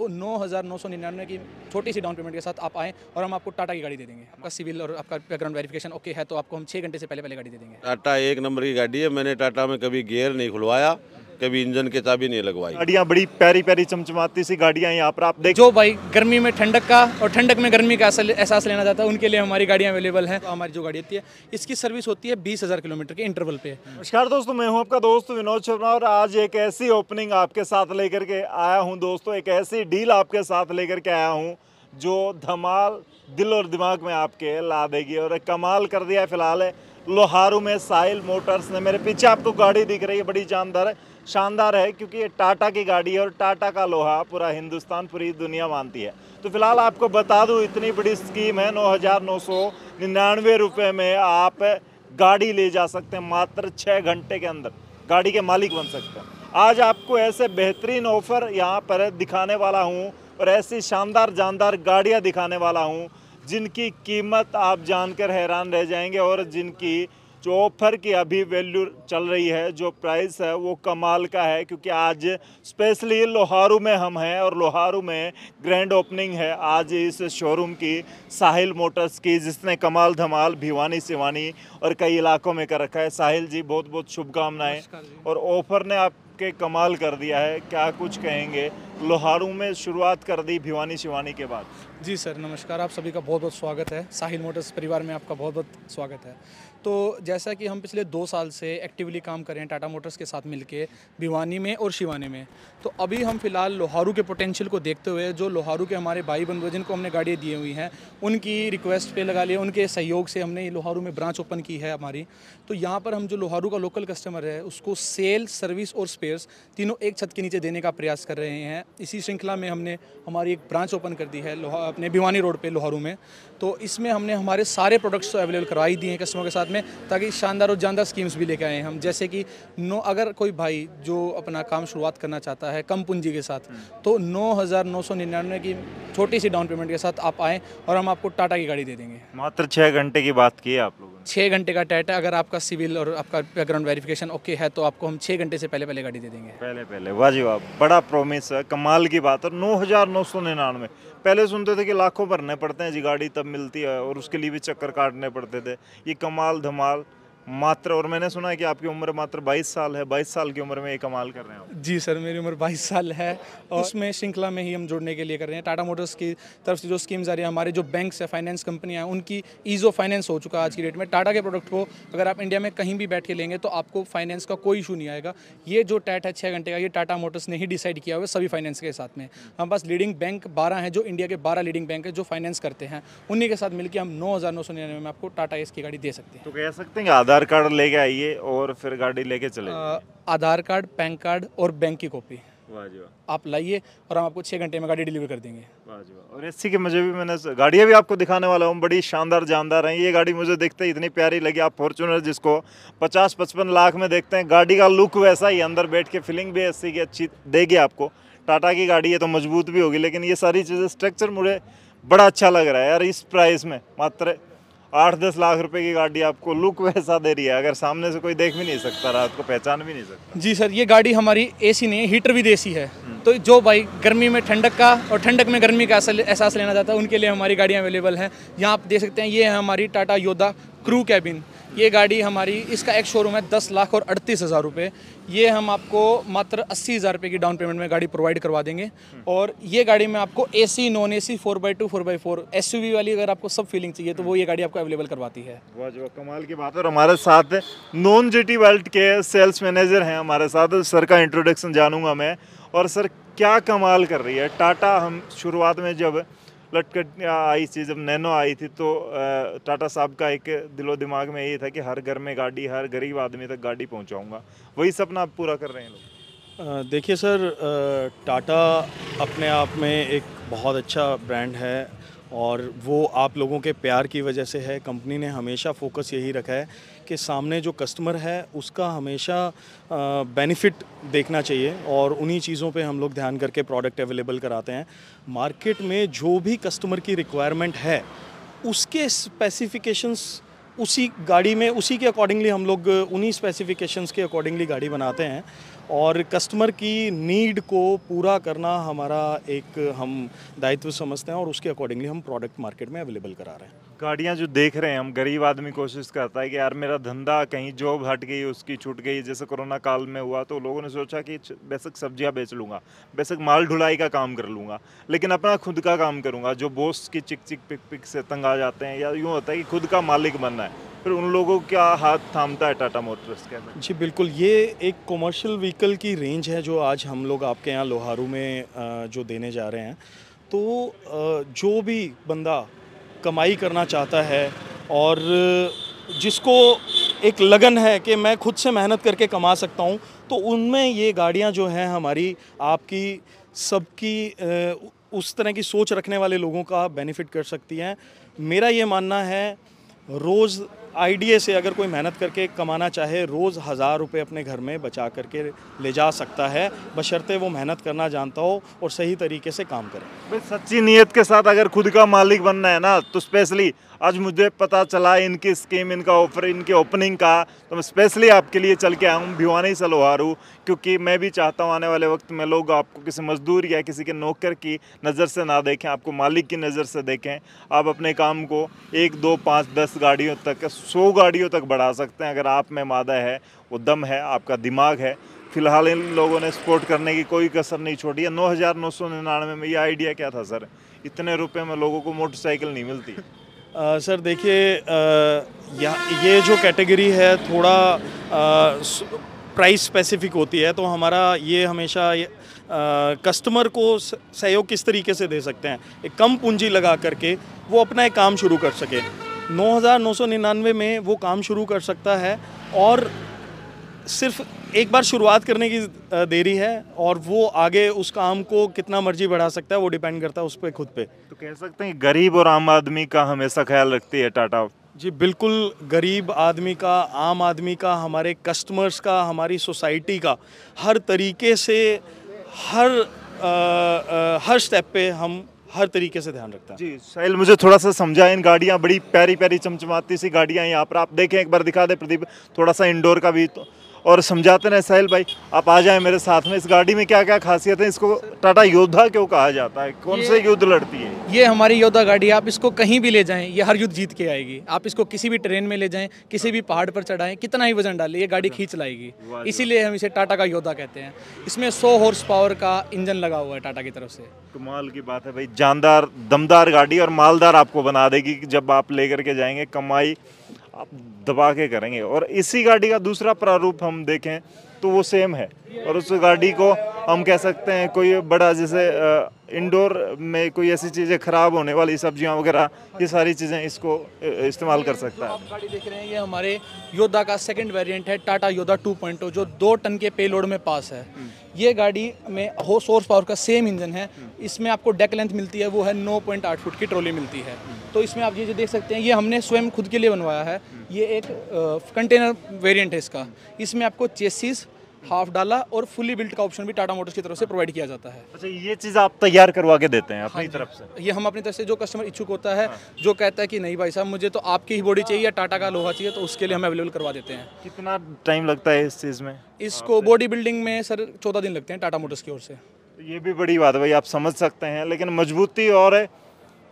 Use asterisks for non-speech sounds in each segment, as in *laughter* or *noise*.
तो नौ हज़ार नौ सौ निन्यानवे की छोटी सी डाउन पेमेंट के साथ आप आएँ और हम आपको टाटा की गाड़ी दे देंगे। आपका सिविल और आपका बैकग्राउंड वेरिफिकेशन ओके है तो आपको हम छः घंटे से पहले पहले गाड़ी दे देंगे। टाटा एक नंबर की गाड़ी है, मैंने टाटा में कभी गेयर नहीं खुलवाया। कभी इंजन की चाबी नहीं लगवाई। गाड़ियाँ बड़ी प्यारी प्यारी चमचमाती सी गाड़ियाँ यहाँ पर। आप देख जो भाई गर्मी में ठंडक का और ठंडक में गर्मी का एहसास लेना चाहता है उनके लिए हमारी गाड़ियाँ अवेलेबल हैं। तो हमारी जो गाड़ी होती है इसकी सर्विस होती है बीस हज़ार किलोमीटर के इंटरवल पे। नमस्कार दोस्तों मैं हूँ आपका दोस्त विनोद शर्मा और आज एक ऐसी ओपनिंग आपके साथ लेकर के आया हूँ दोस्तों एक ऐसी डील आपके साथ लेकर के आया हूँ जो धमाल दिल और दिमाग में आपके ला देगी और एक कमाल कर दिया है फ़िलहाल। है लोहारू में साहिल मोटर्स ने। मेरे पीछे आपको गाड़ी दिख रही है, बड़ी जानदार है, शानदार है, क्योंकि ये टाटा की गाड़ी है और टाटा का लोहा पूरा हिंदुस्तान, पूरी दुनिया मानती है। तो फ़िलहाल आपको बता दूँ, इतनी बड़ी स्कीम है, नौ हज़ार नौ सौ निन्यानवे में आप गाड़ी ले जा सकते हैं, मात्र छः घंटे के अंदर। गाड़ी के मालिक बन सकते हैं। आज आपको ऐसे बेहतरीन ऑफ़र यहाँ पर दिखाने वाला हूँ और ऐसी शानदार, जानदार गाड़ियाँ दिखाने वाला हूँ। जिनकी कीमत आप जानकर हैरान रह जाएँगे और जिनकी जो ऑफ़र की अभी वैल्यू चल रही है जो प्राइस है वो कमाल का है क्योंकि आज स्पेशली लोहारू में हम हैं और लोहारू में ग्रैंड ओपनिंग है। आज इस शोरूम की साहिल मोटर्स की जिसने कमाल धमाल भिवानी सिवानी और कई इलाकों में कर रखा है। साहिल जी बहुत बहुत शुभकामनाएँ और ऑफ़र ने आपके कमाल कर दिया है। क्या कुछ कहेंगे? लोहारू में शुरुआत कर दी भिवानी शिवानी के बाद। जी सर, नमस्कार। आप सभी का बहुत बहुत स्वागत है। साहिल मोटर्स परिवार में आपका बहुत बहुत स्वागत है। तो जैसा कि हम पिछले दो साल से एक्टिवली काम कर रहे हैं टाटा मोटर्स के साथ मिलके, भिवानी में और शिवानी में। तो अभी हम फ़िलहाल लोहारू के पोटेंशियल को देखते हुए, जो लोहारू के हमारे भाई बंधु जिनको हमने गाड़ियाँ दी हुई हैं, उनकी रिक्वेस्ट पे लगा लिया उनके सहयोग से हमने लोहारू में ब्रांच ओपन की है हमारी। तो यहाँ पर हम जो लोहारू का लोकल कस्टमर है, उसको सेल सर्विस और स्पेयर्स तीनों एक छत के नीचे देने का प्रयास कर रहे हैं। इसी श्रृंखला में हमने हमारी एक ब्रांच ओपन कर दी है लोहा अपने भिवानी रोड पे लोहारू में। तो इसमें हमने हमारे सारे प्रोडक्ट्स तो अवेलेबल करवाई दिए हैं कस्टमर के साथ में ताकि शानदार और जानदार स्कीम्स भी लेके आए हैं हम। जैसे कि नो अगर कोई भाई जो अपना काम शुरुआत करना चाहता है कम पूंजी के साथ तो नौ हज़ार नौ सौ निन्यानवे की छोटी सी डाउन पेमेंट के साथ आप आएँ और हम आपको टाटा की गाड़ी दे देंगे। मात्र छः घंटे की बात की है आप लोगों छः घंटे का टाटा, अगर आपका सिविल और आपका बैकग्राउंड वेरिफिकेशन ओके है तो आपको हम छः घंटे से पहले पहले गाड़ी दे देंगे। पहले पहले। वाह जी वाह, बड़ा प्रॉमिस है कमाल की बात। है नौ हज़ार नौ सौ निन्यानवे, पहले सुनते थे कि लाखों भरने पड़ते हैं जी गाड़ी, तब मिलती है, और उसके लिए भी चक्कर काटने पड़ते थे। ये कमाल धमाल मात्र और मैंने सुना है कि आपकी उम्र मात्र 22 साल है। 22 साल की उम्र में ये कमाल कर रहे हैं आप। जी सर मेरी उम्र 22 साल है और उसमें श्रृंखला में ही हम जुड़ने के लिए कर रहे हैं। टाटा मोटर्स की तरफ़ से जो स्कीम्स आ रही है हमारे जो बैंक्स है फाइनेंस कंपनियाँ हैं उनकी ईज ऑफ़ फाइनेंस हो चुका है आज की डेट में। टाटा के प्रोडक्ट को अगर आप इंडिया में कहीं भी बैठ के लेंगे तो आपको फाइनेंस का कोई इशू नहीं आएगा। ये जो टैट है छः घंटे का ये टाटा मोटर्स ने ही डिसाइड किया हुआ सभी फाइनेंस के साथ में। हमारे पास लीडिंग बैंक बारह हैं जो इंडिया के बारह लीडिंग बैंक है जो फाइनेंस करते हैं। उन्हीं के साथ मिलकर हम नौ हज़ार नौ सौ निन्यानवे में आपको टाटा एस की गाड़ी दे सकते हैं। तो कह सकते हैं कि आधार कार्ड लेके आइए और फिर गाड़ी लेके चले आधार कार्ड पैन कार्ड और बैंक की कॉपी। आप लाइए और हम आपको छः घंटे में गाड़ी डिलीवर कर देंगे। और इसी के मुझे भी मैंने गाड़ियाँ भी आपको दिखाने वाला हूँ बड़ी शानदार जानदार हैं। ये गाड़ी मुझे देखते ही इतनी प्यारी लगी। आप फॉर्चूनर जिसको 50 55 लाख में देखते हैं गाड़ी का लुक वैसा ही अंदर बैठ के फीलिंग भी ऐसी की अच्छी देगी आपको। टाटा की गाड़ी है तो मज़बूत भी होगी लेकिन ये सारी चीज़ें स्ट्रक्चर मुझे बड़ा अच्छा लग रहा है यार इस प्राइस में। मात्र आठ दस लाख रुपए की गाड़ी आपको लुक *laughs* वैसा दे रही है अगर सामने से कोई देख भी नहीं सकता रात को पहचान भी नहीं सकता। जी सर ये गाड़ी हमारी एसी नहीं है हीटर भी देसी है। तो जो भाई गर्मी में ठंडक का और ठंडक में गर्मी का एहसास लेना चाहता है उनके लिए हमारी गाड़ियाँ अवेलेबल हैं। यहाँ आप देख सकते हैं ये है हमारी टाटा योद्धा क्रू कैबिन ये गाड़ी हमारी, इसका एक शोरूम है दस लाख और अड़तीस हज़ार रुपये ये हम आपको मात्र अस्सी हज़ार रुपये की डाउन पेमेंट में गाड़ी प्रोवाइड करवा देंगे। और ये गाड़ी में आपको AC non AC four by two four by four SUV वाली अगर आपको सब फीलिंग चाहिए तो वो ये गाड़ी आपको अवेलेबल करवाती है। वाह जो कमाल की बात है। और हमारे साथ नॉन जीटी वर्ल्ड के सेल्स मैनेजर हैं हमारे साथ। सर का इंट्रोडक्शन जानूँगा मैं। और सर क्या कमाल कर रही है। टाटा हम शुरुआत में जब लटकट आई थी जब नैनो आई थी तो टाटा साहब का एक दिलो दिमाग में यही था कि हर घर में गाड़ी, हर गरीब आदमी तक गाड़ी पहुंचाऊँगा। वही सपना आप पूरा कर रहे हैं लोग? देखिए सर टाटा अपने आप में एक बहुत अच्छा ब्रांड है और वो आप लोगों के प्यार की वजह से है। कंपनी ने हमेशा फोकस यही रखा है कि सामने जो कस्टमर है, उसका हमेशा बेनिफिट देखना चाहिए और उन्हीं चीज़ों पे हम लोग ध्यान करके प्रोडक्ट अवेलेबल कराते हैं। मार्केट में जो भी कस्टमर की रिक्वायरमेंट है, उसके स्पेसिफिकेशंस उसी गाड़ी में, उसी के अकॉर्डिंगली हम लोग उन्हीं स्पेसिफिकेशंस के अकॉर्डिंगली गाड़ी बनाते हैं और कस्टमर की नीड को पूरा करना हमारा एक हम दायित्व समझते हैं और उसके अकॉर्डिंगली हम प्रोडक्ट मार्केट में अवेलेबल करा रहे हैं। गाड़ियाँ जो देख रहे हैं, हम गरीब आदमी कोशिश करता है कि यार मेरा धंधा कहीं जॉब हट गई, उसकी छूट गई, जैसे कोरोना काल में हुआ तो लोगों ने सोचा कि बेसिक सब्ज़ियाँ बेच लूँगा बेसिक माल ढुलाई का काम कर लूँगा, लेकिन अपना खुद का काम करूँगा, जो बॉस की चिक चिक पिक पिक से तंग आ जाते हैं, या यूँ होता है कि खुद का मालिक बनना है, फिर उन लोगों का हाथ थामता है टाटा मोटर्स के अंदर। जी, बिल्कुल, ये एक कमर्शियल व्हीकल की रेंज है जो आज हम लोग आपके यहाँ लोहारू में जो देने जा रहे हैं तो जो भी बंदा कमाई करना चाहता है और जिसको एक लगन है कि मैं खुद से मेहनत करके कमा सकता हूँ तो उनमें ये गाड़ियाँ जो हैं हमारी, आपकी, सबकी उस तरह की सोच रखने वाले लोगों का बेनिफिट कर सकती हैं। मेरा ये मानना है, रोज़ आईडीए से अगर कोई मेहनत करके कमाना चाहे, रोज़ हज़ार रुपये अपने घर में बचा करके ले जा सकता है। बशर्ते वो मेहनत करना जानता हो और सही तरीके से काम करे। सच्ची नीयत के साथ अगर खुद का मालिक बनना है ना तो स्पेशली आज मुझे पता चला इनकी स्कीम इनका ऑफ़र इनकी ओपनिंग का। तो मैं स्पेशली आपके लिए चल के हूँ भिवानी से लोहारू क्योंकि मैं भी चाहता हूँ आने वाले वक्त में लोग आपको किसी मजदूर या किसी के नौकर की नज़र से ना देखें, आपको मालिक की नज़र से देखें। आप अपने काम को एक, दो, पाँच, दस गाड़ियों तक, सौ गाड़ियों तक बढ़ा सकते हैं। अगर आप में मादा है, वो दम है, आपका दिमाग है। फ़िलहाल इन लोगों ने सपोर्ट करने की कोई कसर नहीं छोड़ी है। नौ हज़ार नौ सौ निन्यानवे में ये आइडिया क्या था सर इतने रुपए में लोगों को मोटरसाइकिल नहीं मिलती। अ, सर देखिए ये जो कैटेगरी है थोड़ा प्राइस स्पेसिफिक होती है तो हमारा ये हमेशा ये, कस्टमर को सहयोग किस तरीके से दे सकते हैं? एक कम पूंजी लगा करके वो अपना एक काम शुरू कर सके। नौ हज़ार नौ सौ निन्यानवे में वो काम शुरू कर सकता है और सिर्फ़ एक बार शुरुआत करने की देरी है और वो आगे उस काम को कितना मर्ज़ी बढ़ा सकता है वो डिपेंड करता है उस पर खुद पे। तो कह सकते हैं गरीब और आम आदमी का हमेशा ख्याल रखती है टाटा। जी बिल्कुल गरीब आदमी का आम आदमी का हमारे कस्टमर्स का हमारी सोसाइटी का हर तरीके से हर अ, अ, हर स्टेप पे हम हर तरीके से ध्यान रखते हैं। जी साहिल मुझे थोड़ा सा समझा इन गाड़ियाँ बड़ी प्यारी प्यारी चमचमाती सी गाड़ियाँ यहाँ पर। आप देखें एक बार दिखा दे प्रदीप थोड़ा सा इंडोर का भी तो और समझाते रहे साहिल भाई आप आ जाएँ मेरे साथ में। इस गाड़ी में क्या क्या खासियत है? इसको टाटा योद्धा क्यों कहा जाता है? कौन से युद्ध लड़ती है? ये हमारी योद्धा गाड़ी आप इसको कहीं भी ले जाएँ ये हर युद्ध जीत के आएगी। आप इसको किसी भी ट्रेन में ले जाएँ किसी भी पहाड़ पर चढ़ाएँ कितना ही वज़न डालें ये गाड़ी खींच लाएगी। इसीलिए हम इसे टाटा का योद्धा कहते हैं। इसमें 100 हॉर्स पावर का इंजन लगा हुआ है टाटा की तरफ़ से। कमाल की बात है भाई जानदार दमदार गाड़ी और मालदार आपको बना देगी जब आप लेकर के जाएँगे कमाई आप दबा के करेंगे। और इसी गाड़ी का दूसरा प्रारूप हम देखें तो वो सेम है। और उस गाड़ी को हम कह सकते हैं कोई बड़ा जैसे इंडोर में कोई ऐसी चीज़ें ख़राब होने वाली सब्ज़ियाँ वगैरह, ये सारी चीज़ें इसको इस्तेमाल कर सकता है। गाड़ी देख रहे हैं, ये हमारे योद्धा का सेकंड वेरिएंट है टाटा योद्धा 2.0 जो दो टन के पेलोड में पास है। ये गाड़ी में हो सोर्स पावर का सेम इंजन है। इसमें आपको डेक लेंथ मिलती है, वो है 9.8 फुट की ट्रॉली मिलती है। तो इसमें आप ये जो देख सकते हैं, ये हमने स्वयं खुद के लिए बनवाया है। ये एक कंटेनर वेरियंट है इसका। इसमें आपको चेसिस हाफ़ डाला और फुली बिल्ट का ऑप्शन भी टाटा मोटर्स की तरफ़ से प्रोवाइड किया जाता है। अच्छा ये चीज़ आप तैयार करवा के देते हैं अपनी तरफ़ से? ये हम अपनी तरफ़ से जो कस्टमर इच्छुक होता है जो कहता है कि नहीं भाई साहब मुझे तो आपकी ही बॉडी चाहिए या टाटा का लोहा चाहिए तो उसके लिए हम अवेलेबल करवा देते हैं। कितना टाइम लगता है इस चीज़ में? इसको बॉडी बिल्डिंग में सर चौदह दिन लगते हैं टाटा मोटर्स की ओर से। ये भी बड़ी बात है भाई आप समझ सकते हैं लेकिन मजबूती और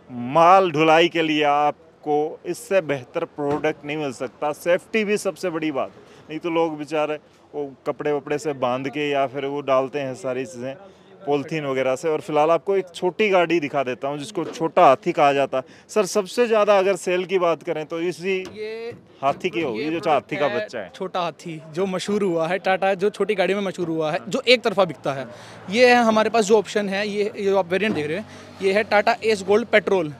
माल ढुलाई के लिए आपको इससे बेहतर प्रोडक्ट नहीं मिल सकता। सेफ्टी भी सबसे बड़ी बात नहीं तो लोग बेचारे वो कपड़े वपड़े से बाँध के या फिर वो डालते हैं सारी चीज़ें पॉलिथीन वगैरह से। और फ़िलहाल आपको एक छोटी गाड़ी दिखा देता हूँ जिसको छोटा हाथी कहा जाता है। सर सबसे ज़्यादा अगर सेल की बात करें तो इसी ये हाथी की होगी जो हाथी का बच्चा है। छोटा हाथी जो मशहूर हुआ है टाटा जो छोटी गाड़ी में मशहूर हुआ है जो एक तरफा बिकता है। ये है हमारे पास जो ऑप्शन है ये ये जो आप वेरियंट देख रहे हैं। ये है टाटा एस गोल्ड पेट्रोल।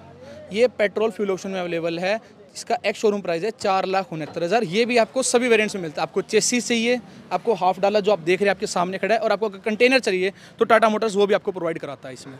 ये पेट्रोल फ्यूल ऑप्शन में अवेलेबल है। इसका एक शोरूम प्राइस है चार लाख उनहत्तर हज़ार। ये भी आपको सभी वेरिएंट्स में मिलता है। आपको चेसी चाहिए, आपको हाफ़ डाला जो आप देख रहे हैं, आपके सामने खड़ा है, और आपको अगर कंटेनर चाहिए तो टाटा मोटर्स वो भी आपको प्रोवाइड कराता है इसमें।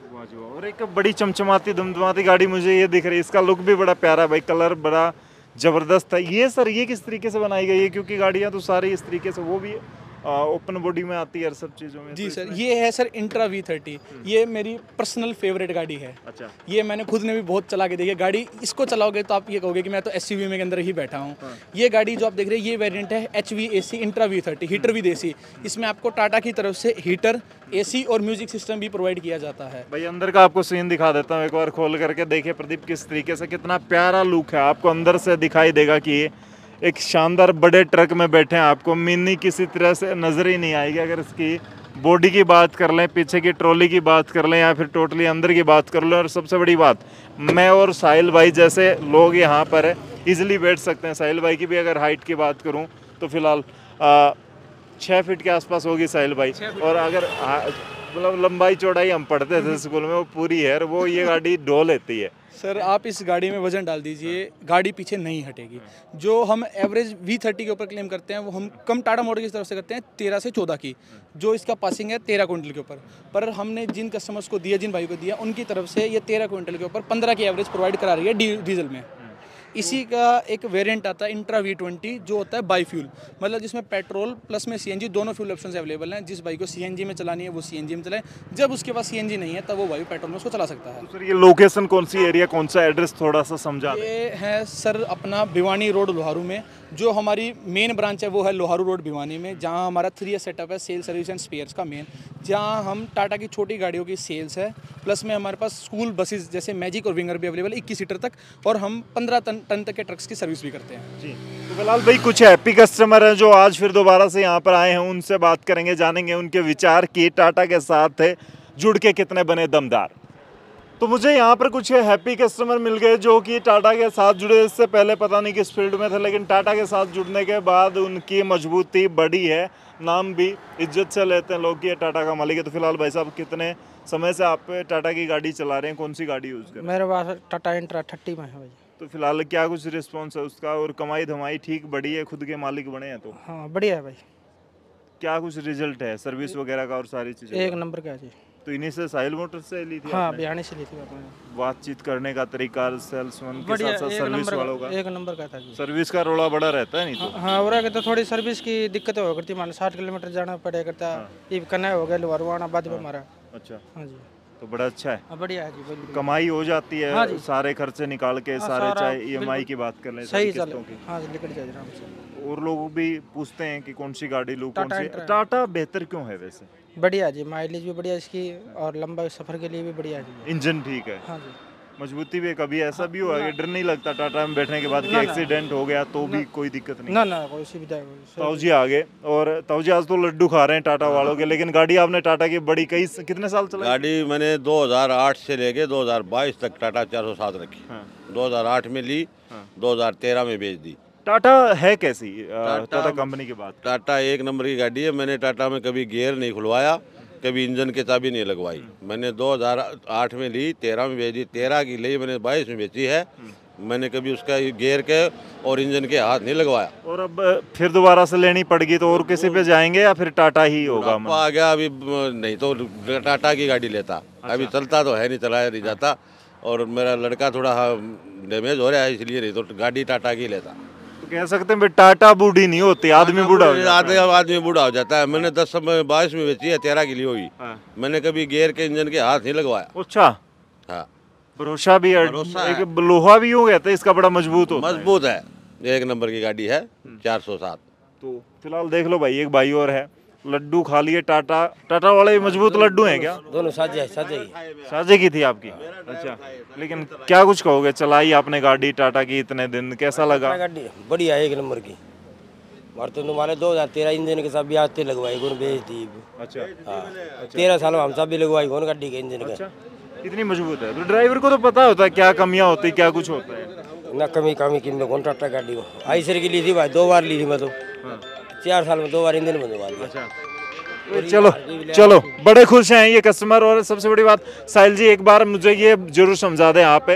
और एक बड़ी चमचमाती दमदमाती गाड़ी मुझे ये दिख रही है। इसका लुक भी बड़ा प्यारा है भाई कलर बड़ा ज़बरदस्त है। ये सर ये किस तरीके से बनाई गई है? क्योंकि गाड़ियाँ तो सारी इस तरीके से, वो भी ओपन बॉडी में आती है सब चीज़ों में जी तो सर ये है सर इंट्रा वी थर्टी। ये मेरी पर्सनल फेवरेट गाड़ी है। अच्छा। ये मैंने खुद ने भी बहुत चला के देखी गाड़ी इसको चलाओगे तो आप ये कहोगे कि मैं तो एसयूवी में के अंदर ही बैठा हूँ। हाँ। ये गाड़ी जो आप देख रहे हैं ये वेरिएंट है H V A C Intra V thirty heater with AC इसमें आपको टाटा की तरफ़ से हीटर एसी और म्यूज़िक सिस्टम भी प्रोवाइड किया जाता है। भाई अंदर का आपको सीन दिखा देता हूँ। एक बार खोल करके देखिए प्रदीप किस तरीके से कितना प्यारा लुक है। आपको अंदर से दिखाई देगा कि एक शानदार बड़े ट्रक में बैठे हैं आपको। मिनी किसी तरह से नज़र ही नहीं आएगी। अगर इसकी बॉडी की बात कर लें पीछे की ट्रॉली की बात कर लें या फिर टोटली अंदर की बात कर लें और सबसे बड़ी बात मैं और साहिल भाई जैसे लोग यहाँ पर इजीली बैठ सकते हैं। साहिल भाई की भी अगर हाइट की बात करूँ तो फ़िलहाल छः फीट के आसपास होगी साहिल भाई। और अगर हाँ, मतलब लंबाई चौड़ाई हम पढ़ते थे स्कूल में वो पूरी है और वो ये गाड़ी ढो लेती है। सर, आप इस गाड़ी में वज़न डाल दीजिए, गाड़ी पीछे नहीं हटेगी। जो हम एवरेज वी थर्टी के ऊपर क्लेम करते हैं, वो हम कम टाटा मोटर की तरफ़ से करते हैं, तेरह से चौदह की, जो इसका पासिंग है तेरह क्विंटल के ऊपर। पर हमने जिन कस्टमर्स को दिया, जिन भाई को दिया, उनकी तरफ़ से ये तेरह क्विंटल के ऊपर पंद्रह की एवरेज प्रोवाइड करा रही है डीजल में। इसी का एक वेरिएंट आता है इंट्रा वी ट्वेंटी जो होता है बाई फ्यूल मतलब जिसमें पेट्रोल प्लस में सीएनजी दोनों फ्यूल ऑप्शन अवेलेबल हैं। जिस बाइक को सीएनजी में चलानी है वो सीएनजी में चलाए। जब उसके पास सीएनजी नहीं है तब वो बाइक पेट्रोल में उसको चला सकता है। सर ये लोकेशन कौन सी एरिया कौन सा एड्रेस थोड़ा सा समझा ये है सर अपना भिवानी रोड लोहारू में। जो हमारी मेन ब्रांच है वो है लोहारू रोड भिवानी में जहाँ हमारा थ्री सेटअप है सेल सर्विस एंड स्पेयर्स का मेन जहाँ हम टाटा की छोटी गाड़ियों की सेल्स है प्लस में हमारे पास स्कूल बसेस जैसे मैजिक और विंगर भी अवेलेबल इक्कीस सीटर तक, और हम पंद्रह टन टन तक के ट्रक्स की सर्विस भी करते हैं। जी। तो फ़िलहाल भाई कुछ हैप्पी कस्टमर हैं जो आज फिर दोबारा से यहाँ पर आए हैं, उनसे बात करेंगे, जानेंगे उनके विचार, की टाटा के साथ है जुड़ के कितने बने दमदार। तो मुझे यहाँ पर कुछ हैप्पी कस्टमर मिल गए जो कि टाटा के साथ जुड़े, इससे पहले पता नहीं किस फ़ील्ड में थे, लेकिन टाटा के साथ जुड़ने के बाद उनकी मजबूती बड़ी है। नाम भी इज़्ज़त से लेते हैं लोग कि ये टाटा का मालिक है। तो फ़िलहाल भाई साहब कितने समय से आप टाटा की गाड़ी चला रहे हैं? कौन सी गाड़ी यूज़ कर मेरे पास टाटा इंट्रा थर्टी में है भाई। तो फ़िलहाल क्या कुछ रिस्पॉन्स है उसका? और कमाई धमाई ठीक बढ़ी है? खुद के मालिक बने हैं तो? हाँ बढ़िया है भाई। क्या कुछ रिज़ल्ट है? सर्विस वगैरह का और सारी चीज़ें एक नंबर का जी। तो इन्हीं से साहिल मोटर से ली थी हाँ? बिहानी से ली थी बातचीत करने का तरीका सेल्समैन के साथ साथ सर्विस वालों का। एक नंबर का था जी। सर्विस का रोड़ा बड़ा रहता है नहीं तो? हाँ, हाँ और आगे तो थोड़ी सर्विस की दिक्कतें हो करती मान साठ किलोमीटर जाना पड़े करता ये कन्या हो गया लुहरवाना बाद में हमारा अच्छा। हाँ जी। तो बड़ा अच्छा है। हाँ बढ़िया है जी कमाई हो जाती हाँ है। सारे खर्चे निकाल के हाँ, सारे चाहे ईएमआई की बात कर लें सही की। हाँ। और लोग भी पूछते हैं कि कौन सी गाड़ी लूँ कौन सी टाटा बेहतर क्यों है वैसे? बढ़िया जी माइलेज भी बढ़िया इसकी और लंबा सफ़र के लिए भी बढ़िया जी। इंजन ठीक है। हाँ जी। मजबूती भी है कभी ऐसा भी हुआ कि डर नहीं लगता टाटा में बैठने के बाद कि। एक्सीडेंट हो गया तो भी कोई दिक्कत नहीं ना ना कोई सुविधा ताऊजी आ गए और ताऊजी आज तो लड्डू खा रहे हैं टाटा वालों के लेकिन गाड़ी आपने टाटा की बड़ी कई कितने साल चलाई? गाड़ी मैंने 2008 से लेके 2022 तक टाटा 407 रखी। हाँ। 2008 में ली 2013 में बेच दी। टाटा है कैसी? टाटा- कंपनी की बात। टाटा एक नंबर की गाड़ी है। मैंने टाटा में कभी गियर नहीं खुलवाया कभी इंजन की चाबी नहीं लगवाई। मैंने 2008 में ली 13 में बेची 13 की ली मैंने 22 में बेची है। मैंने कभी उसका गियर के और इंजन के हाथ नहीं लगवाया। और अब फिर दोबारा से लेनी पड़गी तो और किसी पे जाएँगे या फिर टाटा ही होगा? आ गया अभी नहीं तो टाटा की गाड़ी लेता। अच्छा। अभी चलता तो है नहीं चलाया नहीं जाता। और मेरा लड़का थोड़ा डैमेज हो रहा है इसलिए नहीं तो गाड़ी टाटा की लेता। कह सकते हैं टाटा बूढ़ी नहीं होती आदमी बूढ़ा हो जाता आदमी आदमी बूढ़ा हो जाता है। मैंने दस समय बाईस में बेची है तेरह के लिए होगी। हाँ। मैंने कभी गेयर के इंजन के हाथ नहीं लगवाया। अच्छा। हाँ। भरोसा भी है एक लोहा भी हो गया था इसका बड़ा मज़बूत हो है। मज़बूत है। एक नंबर की गाड़ी है चार सौ सात। तो फ़िलहाल देख लो भाई एक भाई और है। लड्डू खा लिए टाटा। टाटा वाले भी मज़बूत लड्डू हैं क्या? दोनों साझे साझे ही। साझे की थी आपकी? अच्छा। लेकिन क्या कुछ कहोगे? चलाई आपने गाड़ी टाटा की इतने दिन कैसा लगा? गाड़ी बढ़िया एक नंबर की। मार तो हमारे दो हज़ार तेरह इंजन के सब भी आज लगवाई कौन बेच दी अच्छा। हाँ। तेरह साल में हम सब भी लगवाई कौन गाड़ी के इंजन का? इतनी मज़बूत है। तो ड्राइवर को तो पता होता है क्या कमियाँ होती क्या कुछ होता है। ना कमी कमी की में कौन टाटा गाड़ी को आई सर की ली थी भाई दो बार ली थी मैं तो। चार साल में दो बार इंजन बंदवा दिया। चलो चलो बड़े खुश हैं ये कस्टमर और सबसे बड़ी बात साहिल जी एक बार मुझे ये ज़रूर समझा दें आप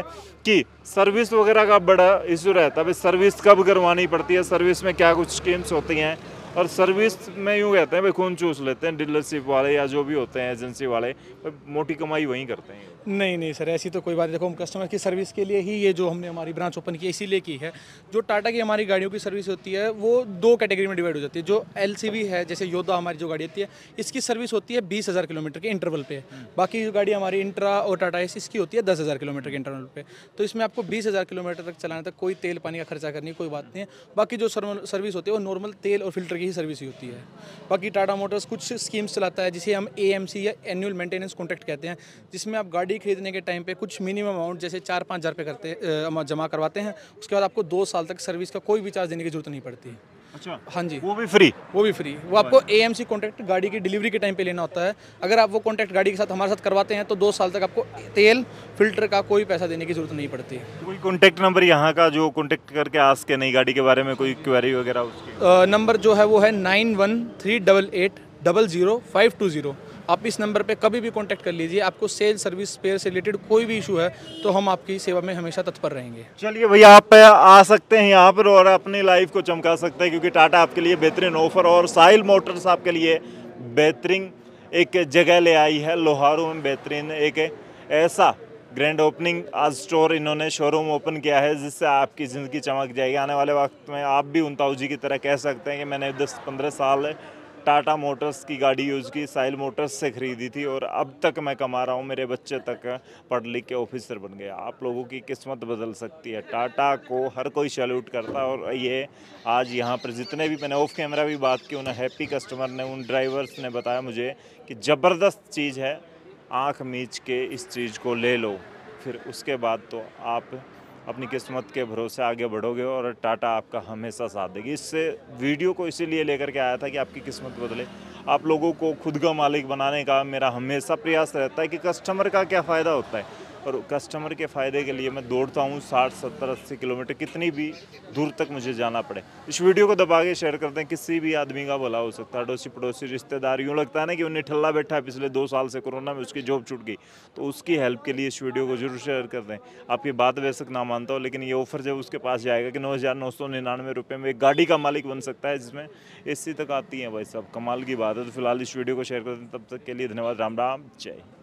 कि सर्विस वगैरह का बड़ा इशू रहता है। भाई सर्विस कब करवानी पड़ती है? सर्विस में क्या कुछ स्कीम्स होती हैं? और सर्विस में यूँ कहते हैं भाई खून चूस लेते हैं डीलरशिप वाले या जो भी होते हैं एजेंसी वाले मोटी कमाई वहीं करते हैं। नहीं नहीं सर, ऐसी तो कोई बात देखो, हम कस्टमर की सर्विस के लिए ही ये जो हमने हमारी ब्रांच ओपन की इसीलिए की है। जो टाटा की हमारी गाड़ियों की सर्विस होती है, वो दो कैटेगरी में डिवाइड हो जाती है। जो एलसीबी है, जैसे योद्धा हमारी जो गाड़ी होती है, इसकी सर्विस होती है बीस हज़ार किलोमीटर के इंटरवल पे। बाकी जो गाड़ी हमारी इंट्रा और टाटा एस इसकी होती है दस हज़ार किलोमीटर के इंटरवल पे। तो इसमें आपको बीस हज़ार किलोमीटर तक चलाने तक कोई तेल, पानी का खर्चा करनी कोई बात नहीं है। बाकी जो सर्विस होती है, वो नॉर्मल तेल और फ़िल्टर की ही सर्विस ही होती है। बाकी टाटा मोटर्स कुछ स्कीम्स चलाता है, जिसे हम ए या एनुअल मेंटेनेंस कॉन्ट्रैक्ट कहते हैं, जिसमें आप गाड़ी खरीदने के टाइम पे कुछ मिनिमम अमाउंट जैसे चार पाँच हज़ार रुपये करते जमा करवाते हैं। उसके बाद आपको दो साल तक सर्विस का कोई भी चार्ज देने की ज़रूरत नहीं पड़ती। अच्छा। हाँ जी। वो भी फ्री वो भी फ्री वो आपको ए एम सी कॉन्टैक्ट गाड़ी की डिलीवरी के टाइम पे लेना होता है। अगर आप वो कॉन्टैक्ट गाड़ी के साथ हमारे साथ करवाते हैं तो दो साल तक आपको तेल फ़िल्टर का कोई पैसा देने की ज़रूरत नहीं पड़ती। कोई कॉन्टैक्ट नंबर यहाँ का जो कॉन्टैक्ट करके आस के नई गाड़ी के बारे में कोई क्वेरी वगैरह नंबर जो है वो है nine one three double eight double zero five two zero आप इस नंबर पे कभी भी कांटेक्ट कर लीजिए। आपको सेल सर्विस स्पेयर से रिलेटेड कोई भी इशू है तो हम आपकी सेवा में हमेशा तत्पर रहेंगे। चलिए भैया, आप आ सकते हैं यहाँ पर और अपनी लाइफ को चमका सकते हैं, क्योंकि टाटा आपके लिए बेहतरीन ऑफ़र और साहिल मोटर्स आपके लिए बेहतरीन एक जगह ले आई है, लोहारू में बेहतरीन एक ऐसा ग्रैंड ओपनिंग आज स्टोर इन्होंने शोरूम ओपन किया है, जिससे आपकी ज़िंदगी चमक जाएगी। आने वाले वक्त में आप भी उन ताऊ जी की तरह कह सकते हैं कि मैंने 10-15 साल टाटा मोटर्स की गाड़ी यूज़ की साइल मोटर्स से ख़रीदी थी और अब तक मैं कमा रहा हूँ, मेरे बच्चे तक पढ़ लिख के ऑफिसर बन गया। आप लोगों की किस्मत बदल सकती है। टाटा को हर कोई सैल्यूट करता और ये आज यहाँ पर जितने भी मैंने ऑफ़ कैमरा भी बात की उन हैप्पी कस्टमर ने, उन ड्राइवर्स ने बताया मुझे कि ज़बरदस्त चीज़ है, आँख मीच के इस चीज़ को ले लो। फिर उसके बाद तो आप अपनी किस्मत के भरोसे आगे बढ़ोगे और टाटा आपका हमेशा साथ देगी। इससे वीडियो को इसीलिए लेकर के आया था कि आपकी किस्मत बदले। आप लोगों को खुद का मालिक बनाने का मेरा हमेशा प्रयास रहता है कि कस्टमर का क्या फ़ायदा होता है? और कस्टमर के फ़ायदे के लिए मैं दौड़ता हूँ साठ, सत्तर, अस्सी किलोमीटर, कितनी भी दूर तक मुझे जाना पड़े। इस वीडियो को दबा के शेयर करते हैं, किसी भी आदमी का भला हो सकता है। अड़ोसी पड़ोसी रिश्तेदार, यूँ लगता है ना कि उन्हें ठल्ला बैठा है, पिछले दो साल से कोरोना में उसकी जॉब छूट गई। तो उसकी हेल्प के लिए इस वीडियो को ज़रूर शेयर कर दें। आपकी बात वैसे ना मानता हूँ, लेकिन ये ऑफ़र जब उसके पास जाएगा कि नौ हज़ार नौ सौ निन्यानवे रुपये में एक गाड़ी का मालिक बन सकता है, जिसमें ए तक आती है भाई साहब। कमाल की बात है। तो फ़िलहाल इस वीडियो को शेयर कर दें। तब तक के लिए धन्यवाद। राम राम जय।